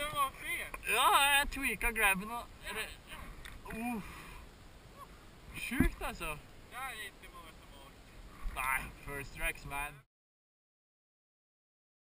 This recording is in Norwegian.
den var fet! Ja, jeg tweaka grabben og eller, Uff. Sjukt, altså. Det ikke många som. Nei, first strikes, man.